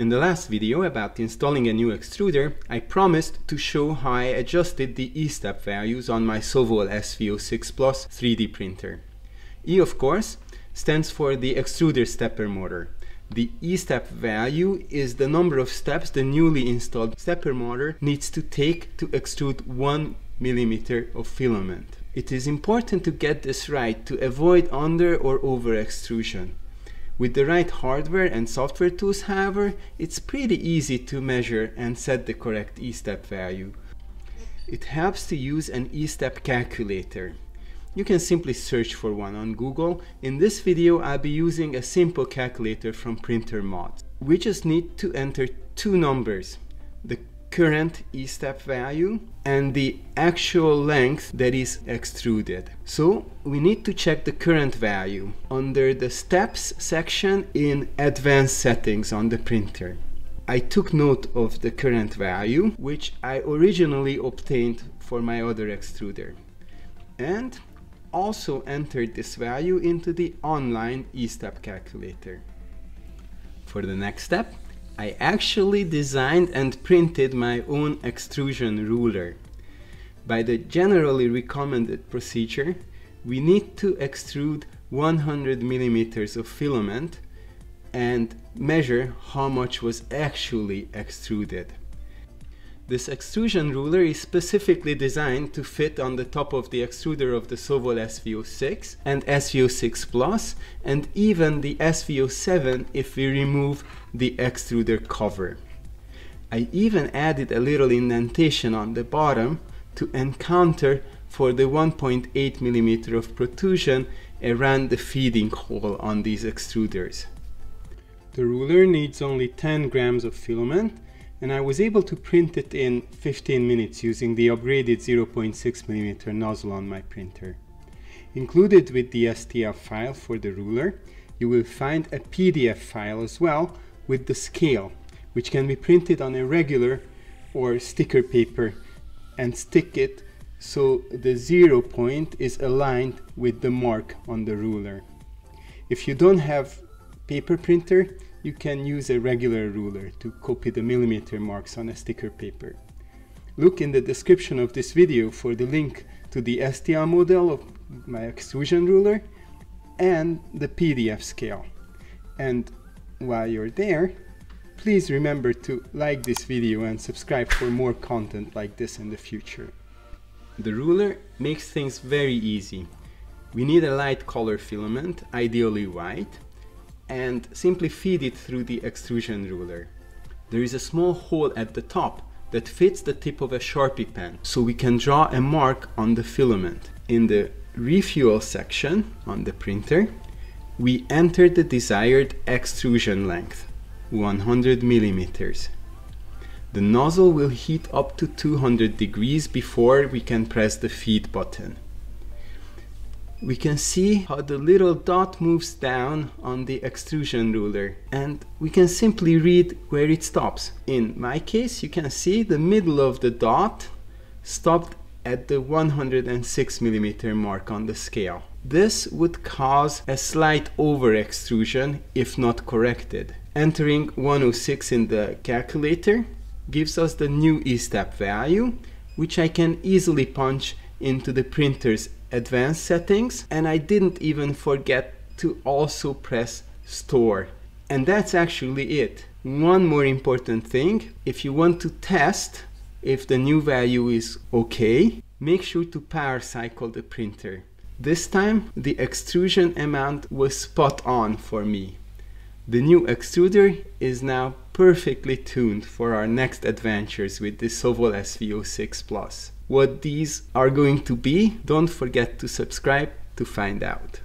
In the last video about installing a new extruder, I promised to show how I adjusted the E-step values on my Sovol SV06 Plus 3D printer. E of course stands for the extruder stepper motor. The E-step value is the number of steps the newly installed stepper motor needs to take to extrude 1 millimeter of filament. It is important to get this right to avoid under or over extrusion. With the right hardware and software tools, however, it's pretty easy to measure and set the correct E-step value. It helps to use an E-step calculator. You can simply search for one on Google. In this video, I'll be using a simple calculator from Printer Mods. We just need to enter two numbers, current E-step value and the actual length that is extruded. So we need to check the current value under the steps section in advanced settings on the printer. I took note of the current value which I originally obtained for my other extruder and also entered this value into the online E-step calculator. For the next step, I actually designed and printed my own extrusion ruler. By the generally recommended procedure, we need to extrude 100 millimeters of filament and measure how much was actually extruded. This extrusion ruler is specifically designed to fit on the top of the extruder of the Sovol SV06 and SV06 Plus and even the SV07 if we remove the extruder cover. I even added a little indentation on the bottom to encounter for the 1.8 millimeter of protrusion around the feeding hole on these extruders. The ruler needs only 10 grams of filament and I was able to print it in 15 minutes using the upgraded 0.6mm nozzle on my printer. Included with the STL file for the ruler, you will find a PDF file as well with the scale, which can be printed on a regular or sticker paper and stick it so the zero point is aligned with the mark on the ruler. If you don't have paper printer, you can use a regular ruler to copy the millimeter marks on a sticker paper. Look in the description of this video for the link to the STL model of my extrusion ruler and the PDF scale. And while you're there, please remember to like this video and subscribe for more content like this in the future. The ruler makes things very easy. We need a light color filament, ideally white, and simply feed it through the extrusion ruler. There is a small hole at the top that fits the tip of a Sharpie pen, so we can draw a mark on the filament. In the refuel section on the printer, we enter the desired extrusion length, 100 millimeters. The nozzle will heat up to 200 degrees before we can press the feed button we can see how the little dot moves down on the extrusion ruler and we can simply read where it stops. In my case you can see the middle of the dot stopped at the 106 millimeter mark on the scale. This would cause a slight over extrusion if not corrected. Entering 106 in the calculator gives us the new E-step value which I can easily punch into the printer's advanced settings and I didn't even forget to also press store. And that's actually it. One more important thing, if you want to test if the new value is okay, make sure to power cycle the printer. This time the extrusion amount was spot on for me. The new extruder is now perfectly tuned for our next adventures with the Sovol SV06 Plus what these are going to be, don't forget to subscribe to find out.